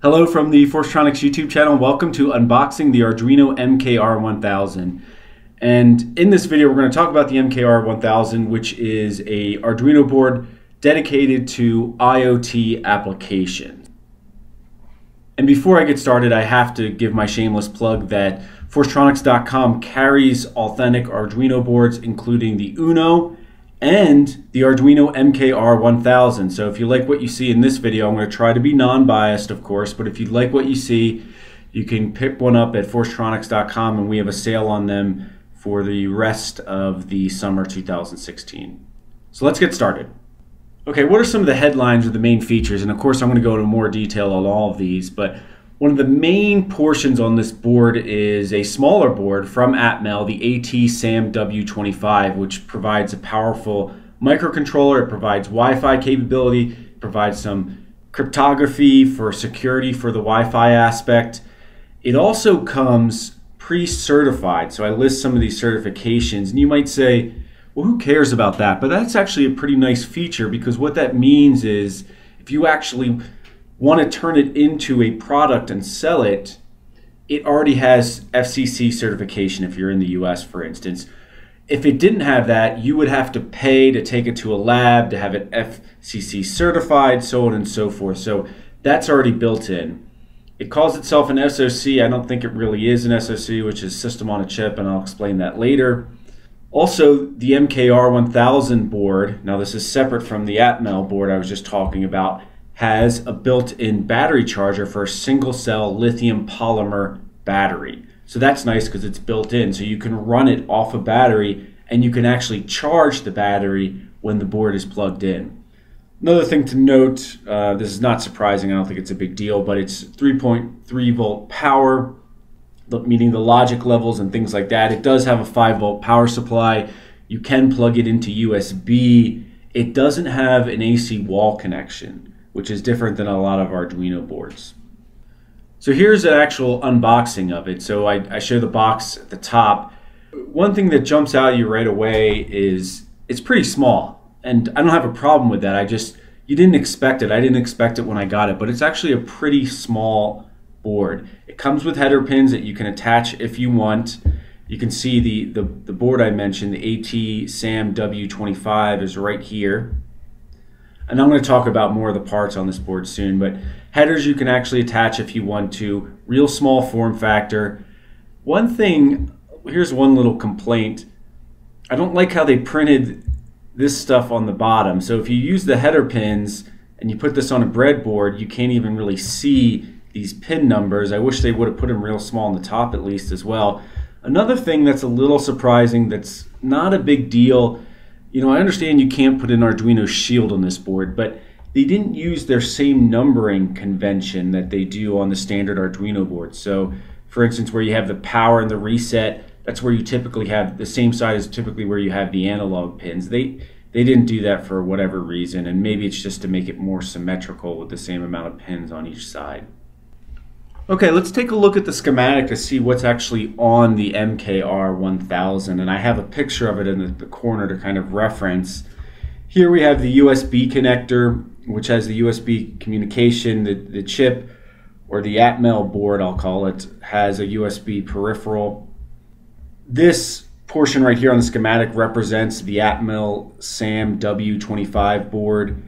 Hello from the Forcetronics YouTube channel. Welcome to unboxing the Arduino MKR1000. And in this video, we're going to talk about the MKR1000, which is a Arduino board dedicated to IoT applications. And before I get started, I have to give my shameless plug that Forcetronics.com carries authentic Arduino boards, including the Uno and the Arduino MKR1000. So if you like what you see in this video, I'm going to try to be non-biased, of course, but if you like what you see, you can pick one up at Forcetronics.com and we have a sale on them for the rest of the summer 2016. So let's get started. Okay, what are some of the headlines or the main features? And of course, I'm going to go into more detail on all of these, but one of the main portions on this board is a smaller board from Atmel, the AT-SAM W25, which provides a powerful microcontroller. It provides Wi-Fi capability, it provides some cryptography for security for the Wi-Fi aspect. It also comes pre-certified. So I list some of these certifications, and you might say, well, who cares about that? But that's actually a pretty nice feature because what that means is if you actually want to turn it into a product and sell it, it already has FCC certification if you're in the US, for instance. If it didn't have that, you would have to pay to take it to a lab, to have it FCC certified, so on and so forth. So that's already built in. It calls itself an SoC. I don't think it really is an SoC, which is system on a chip, and I'll explain that later. Also, the MKR 1000 board, now this is separate from the Atmel board I was just talking about, has a built-in battery charger for a single cell lithium polymer battery. So that's nice because it's built in. So you can run it off a battery and you can actually charge the battery when the board is plugged in. Another thing to note, uh, this is not surprising, I don't think it's a big deal, but it's 3.3 volt power, meaning the logic levels and things like that. It does have a 5 volt power supply. You can plug it into USB. It doesn't have an AC wall connection which is different than a lot of Arduino boards. So here's an actual unboxing of it. So I, I show the box at the top. One thing that jumps out at you right away is it's pretty small. And I don't have a problem with that. I just, you didn't expect it. I didn't expect it when I got it, but it's actually a pretty small board. It comes with header pins that you can attach if you want. You can see the, the, the board I mentioned, the AT SAM W25 is right here and I'm going to talk about more of the parts on this board soon, but headers you can actually attach if you want to, real small form factor. One thing, here's one little complaint. I don't like how they printed this stuff on the bottom. So if you use the header pins and you put this on a breadboard, you can't even really see these pin numbers. I wish they would have put them real small on the top at least as well. Another thing that's a little surprising that's not a big deal you know, I understand you can't put an Arduino shield on this board, but they didn't use their same numbering convention that they do on the standard Arduino board. So, for instance, where you have the power and the reset, that's where you typically have the same side as typically where you have the analog pins. They they didn't do that for whatever reason, and maybe it's just to make it more symmetrical with the same amount of pins on each side. Okay, let's take a look at the schematic to see what's actually on the MKR 1000. And I have a picture of it in the, the, corner to kind of reference. Here we have the USB connector, which has the USB communication. The, the chip, or the Atmel board, I'll call it, has a USB peripheral. This portion right here on the schematic represents the Atmel SAM W25 board.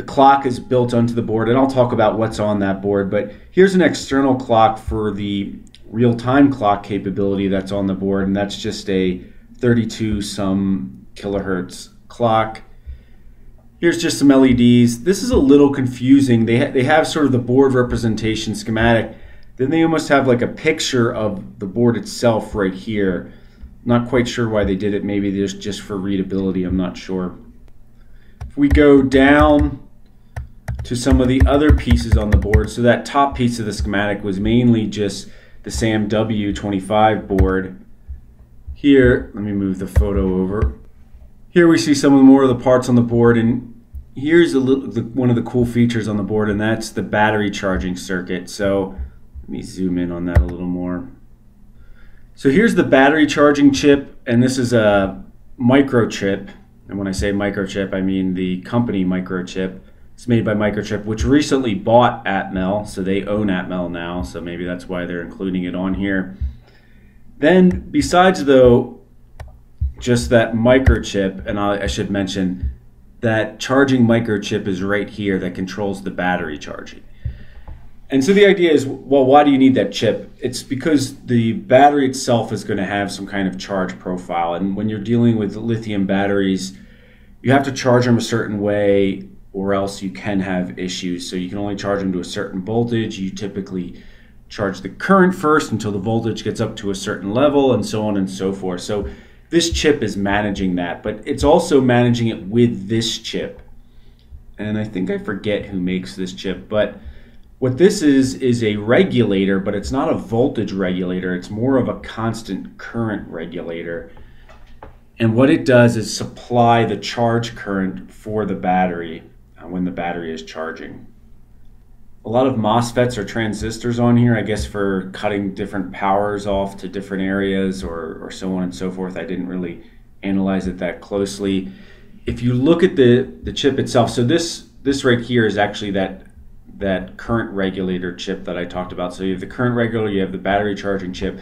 The clock is built onto the board, and I'll talk about what's on that board. But here's an external clock for the real-time clock capability that's on the board, and that's just a 32 some kilohertz clock. Here's just some LEDs. This is a little confusing. They, ha they have sort of the board representation schematic. Then they almost have like a picture of the board itself right here. Not quite sure why they did it. Maybe just, just for readability. I'm not sure. If we go down to some of the other pieces on the board, so that top piece of the schematic was mainly just the SAM W25 board. Here, let me move the photo over. Here we see some of more of the parts on the board, and here's a little, the, one of the cool features on the board, and that's the battery charging circuit. So let me zoom in on that a little more. So here's the battery charging chip, and this is a microchip and when I say microchip, I mean the company microchip. It's made by Microchip, which recently bought Atmel, so they own Atmel now, so maybe that's why they're including it on here. Then, besides though, just that microchip, and I, I should mention that charging microchip is right here that controls the battery charging. And so the idea is, well, why do you need that chip? It's because the battery itself is going to have some kind of charge profile. And when you're dealing with lithium batteries, you have to charge them a certain way or else you can have issues. So you can only charge them to a certain voltage. You typically charge the current first until the voltage gets up to a certain level and so on and so forth. So this chip is managing that, but it's also managing it with this chip. And I think I forget who makes this chip, but what this is is a regulator, but it's not a voltage regulator. It's more of a constant current regulator. And what it does is supply the charge current for the battery when the battery is charging. A lot of MOSFETs or transistors on here, I guess for cutting different powers off to different areas or, or so on and so forth. I didn't really analyze it that closely. If you look at the, the chip itself, so this this right here is actually that that current regulator chip that I talked about. So you have the current regulator, you have the battery charging chip.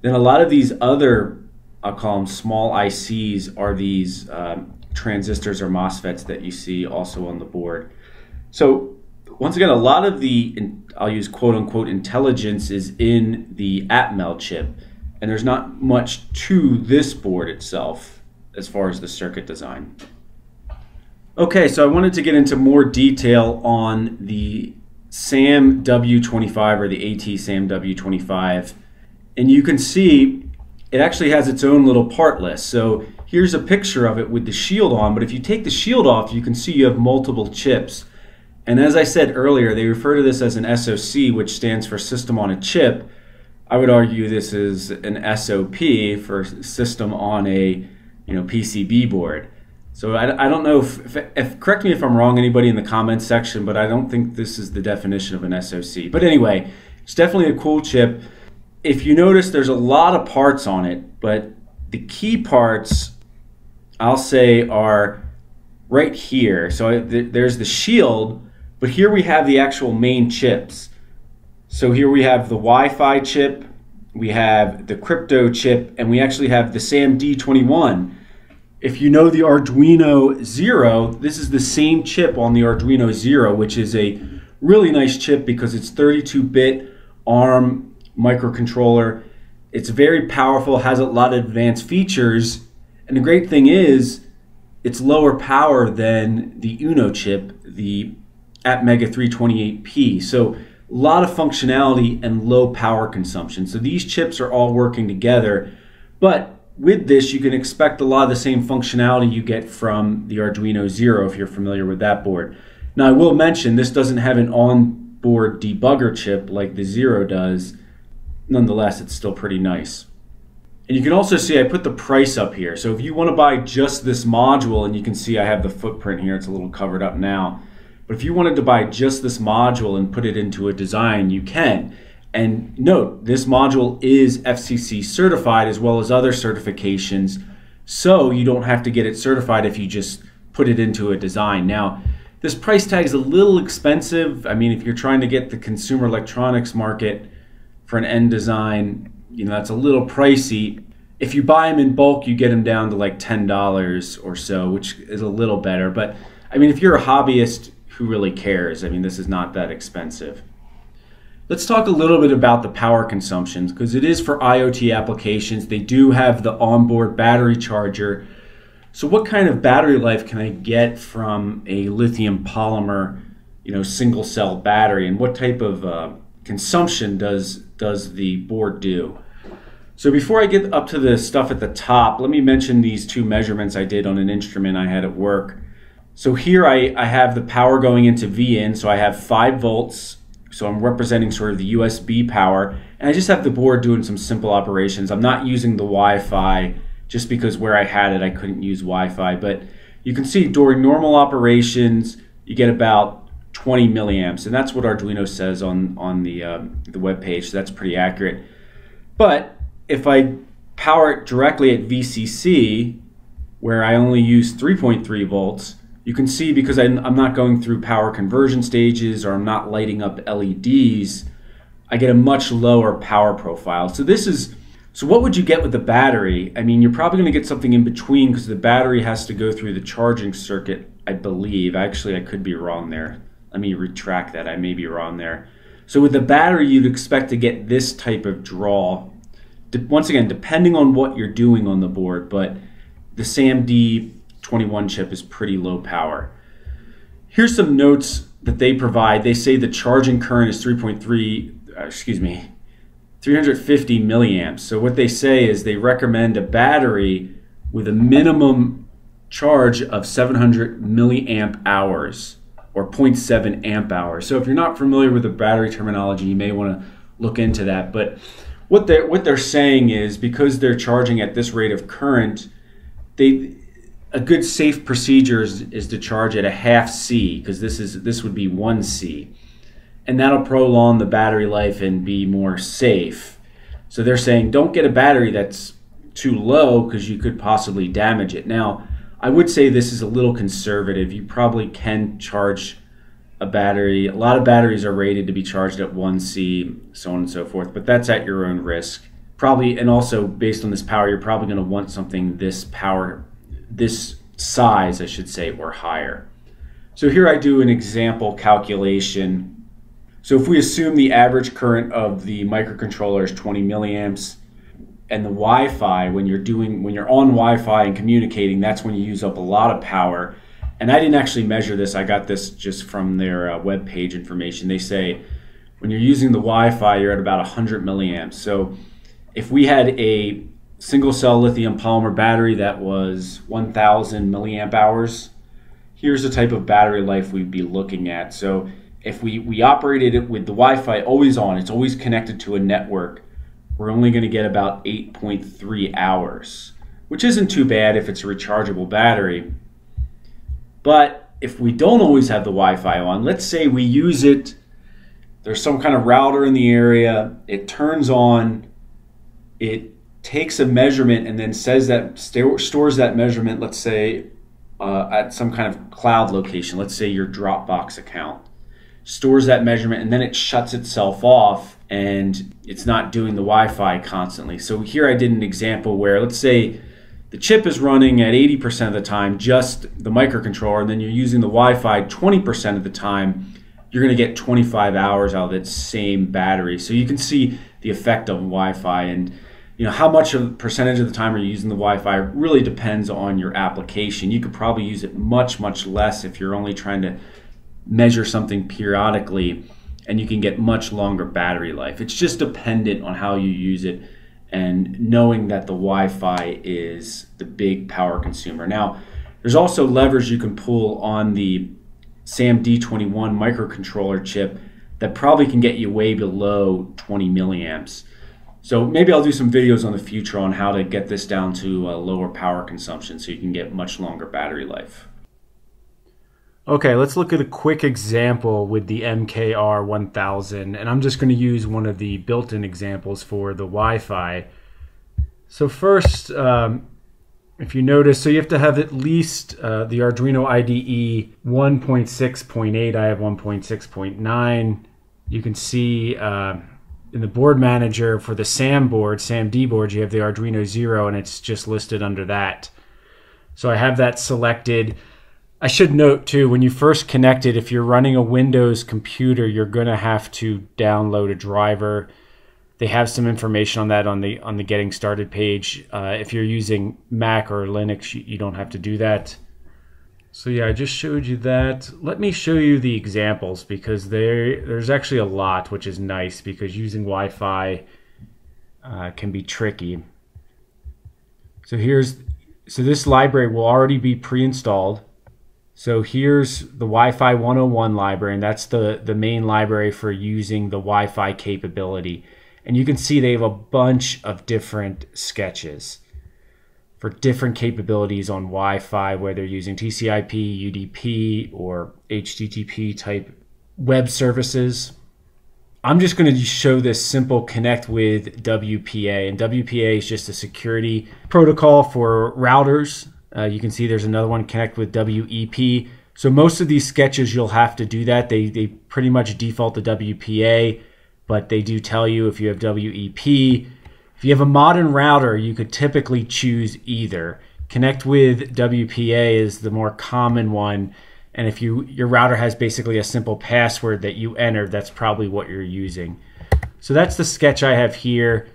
Then a lot of these other, I'll call them small ICs, are these um, transistors or MOSFETs that you see also on the board. So once again, a lot of the, I'll use quote unquote intelligence is in the Atmel chip. And there's not much to this board itself as far as the circuit design. Okay, so I wanted to get into more detail on the SAM W25 or the AT SAM W25. And you can see it actually has its own little part list. So here's a picture of it with the shield on, but if you take the shield off, you can see you have multiple chips. And as I said earlier, they refer to this as an SoC, which stands for System on a Chip. I would argue this is an SOP for System on a you know PCB board. So I, I don't know if, if, if, correct me if I'm wrong, anybody in the comments section, but I don't think this is the definition of an SOC. But anyway, it's definitely a cool chip. If you notice, there's a lot of parts on it, but the key parts, I'll say, are right here. So there's the shield, but here we have the actual main chips. So here we have the Wi-Fi chip, we have the crypto chip, and we actually have the SAMD21 if you know the Arduino Zero, this is the same chip on the Arduino Zero, which is a really nice chip because it's 32-bit ARM microcontroller. It's very powerful, has a lot of advanced features, and the great thing is it's lower power than the Uno chip, the Atmega 328P. So a lot of functionality and low power consumption. So these chips are all working together, but with this, you can expect a lot of the same functionality you get from the Arduino Zero if you're familiar with that board. Now, I will mention this doesn't have an on-board debugger chip like the Zero does. Nonetheless, it's still pretty nice. And you can also see I put the price up here. So if you want to buy just this module, and you can see I have the footprint here, it's a little covered up now. But if you wanted to buy just this module and put it into a design, you can. And note, this module is FCC certified as well as other certifications, so you don't have to get it certified if you just put it into a design. Now, this price tag is a little expensive. I mean, if you're trying to get the consumer electronics market for an end design, you know, that's a little pricey. If you buy them in bulk, you get them down to like $10 or so, which is a little better. But I mean, if you're a hobbyist who really cares, I mean, this is not that expensive. Let's talk a little bit about the power consumptions because it is for IoT applications. They do have the onboard battery charger. So what kind of battery life can I get from a lithium polymer, you know, single cell battery and what type of uh, consumption does does the board do? So before I get up to the stuff at the top, let me mention these two measurements I did on an instrument I had at work. So here I, I have the power going into V in, so I have 5 volts so I'm representing sort of the USB power, and I just have the board doing some simple operations. I'm not using the Wi-Fi just because where I had it, I couldn't use Wi-Fi. But you can see during normal operations, you get about 20 milliamps, and that's what Arduino says on on the um, the web page. So that's pretty accurate. But if I power it directly at VCC, where I only use 3.3 volts, you can see because I'm not going through power conversion stages or I'm not lighting up LEDs, I get a much lower power profile. So this is so what would you get with the battery? I mean, you're probably going to get something in between because the battery has to go through the charging circuit, I believe. Actually, I could be wrong there. Let me retract that. I may be wrong there. So with the battery, you'd expect to get this type of draw. Once again, depending on what you're doing on the board, but the SAMD 21 chip is pretty low power. Here's some notes that they provide. They say the charging current is 3.3, uh, excuse me, 350 milliamps. So what they say is they recommend a battery with a minimum charge of 700 milliamp hours or 0.7 amp hours. So if you're not familiar with the battery terminology, you may want to look into that. But what they're what they're saying is because they're charging at this rate of current, they a good safe procedure is, is to charge at a half C because this is this would be one C and that'll prolong the battery life and be more safe. So they're saying don't get a battery that's too low because you could possibly damage it. Now, I would say this is a little conservative. You probably can charge a battery. A lot of batteries are rated to be charged at 1C, so on and so forth, but that's at your own risk. Probably, and also based on this power, you're probably going to want something this power, this size, I should say, or higher. So here I do an example calculation so if we assume the average current of the microcontroller is 20 milliamps, and the Wi-Fi when you're doing when you're on Wi-Fi and communicating, that's when you use up a lot of power. And I didn't actually measure this. I got this just from their uh, web page information. They say when you're using the Wi-Fi, you're at about 100 milliamps. So if we had a single cell lithium polymer battery that was 1,000 milliamp hours, here's the type of battery life we'd be looking at. So if we, we operated it with the Wi-Fi always on, it's always connected to a network, we're only going to get about 8.3 hours, which isn't too bad if it's a rechargeable battery. But if we don't always have the Wi-Fi on, let's say we use it, there's some kind of router in the area, it turns on, it takes a measurement and then says that stores that measurement, let's say uh, at some kind of cloud location, let's say your Dropbox account stores that measurement, and then it shuts itself off and it's not doing the Wi Fi constantly. So here I did an example where let's say the chip is running at 80% of the time, just the microcontroller, and then you're using the Wi Fi 20% of the time, you're going to get 25 hours out of that same battery. So you can see the effect of Wi Fi and you know how much of percentage of the time are you using the Wi-Fi really depends on your application. You could probably use it much much less if you're only trying to measure something periodically and you can get much longer battery life. It's just dependent on how you use it and knowing that the Wi Fi is the big power consumer. Now, there's also levers you can pull on the SAMD21 microcontroller chip that probably can get you way below 20 milliamps. So maybe I'll do some videos on the future on how to get this down to a lower power consumption so you can get much longer battery life. Okay, let's look at a quick example with the MKR 1000. And I'm just going to use one of the built-in examples for the Wi-Fi. So first, um, if you notice, so you have to have at least uh, the Arduino IDE 1.6.8. I have 1.6.9. You can see uh, in the board manager for the SAM board, SAMD board, you have the Arduino Zero, and it's just listed under that. So I have that selected. I should note too, when you first connect it, if you're running a Windows computer, you're going to have to download a driver. They have some information on that on the on the getting started page. Uh, if you're using Mac or Linux, you, you don't have to do that. So yeah, I just showed you that. Let me show you the examples because there there's actually a lot, which is nice because using Wi-Fi uh, can be tricky. So here's so this library will already be pre-installed. So here's the Wi-Fi 101 library, and that's the, the main library for using the Wi-Fi capability. And you can see they have a bunch of different sketches for different capabilities on Wi-Fi, whether using TCP, UDP, or HTTP type web services. I'm just going to show this simple connect with WPA. And WPA is just a security protocol for routers Uh, you can see there's another one connect with WEP. So most of these sketches you'll have to do that. They they pretty much default to WPA, but they do tell you if you have WEP. If you have a modern router, you could typically choose either. Connect with WPA is the more common one. And if you your router has basically a simple password that you enter, that's probably what you're using. So that's the sketch I have here.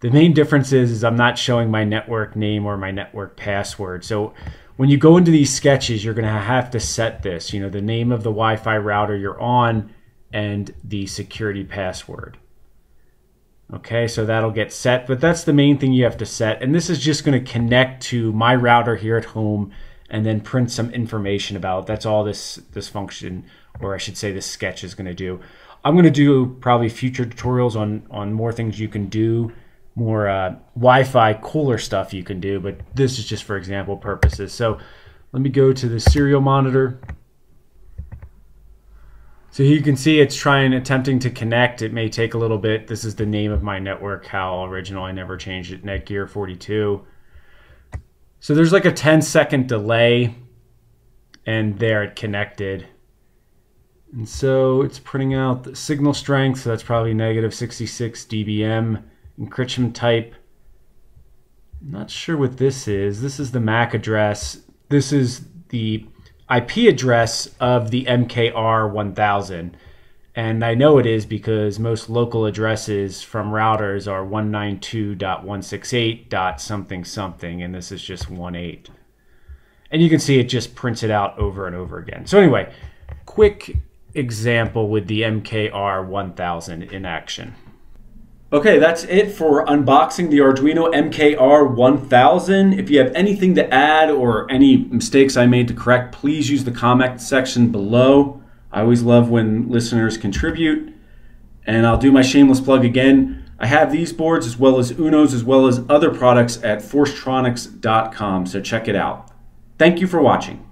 The main difference is, is I'm not showing my network name or my network password. So when you go into these sketches, you're going to have to set this, you know, the name of the Wi-Fi router you're on and the security password. Okay, so that'll get set, but that's the main thing you have to set. And this is just going to connect to my router here at home and then print some information about. That's all this this function, or I should say this sketch is going to do. I'm going to do probably future tutorials on on more things you can do, more uh, Wi-Fi cooler stuff you can do, but this is just for example purposes. So let me go to the serial monitor. So you can see it's trying, attempting to connect. It may take a little bit. This is the name of my network, HAL original. I never changed it, Netgear 42. So there's like a 10 second delay and there it connected. And so it's printing out the signal strength, so that's probably negative 66 dBm. Encryption type, I'm not sure what this is. This is the MAC address. This is the IP address of the MKR 1000. And I know it is because most local addresses from routers are 192.168. something something, and this is just 1.8. And you can see it just prints it out over and over again. So anyway, quick example with the MKR 1000 in action. Okay, that's it for unboxing the Arduino MKR 1000. If you have anything to add or any mistakes I made to correct, please use the comment section below. I always love when listeners contribute. And I'll do my shameless plug again. I have these boards as well as Unos as well as other products at forcetronics.com, so check it out. Thank you for watching.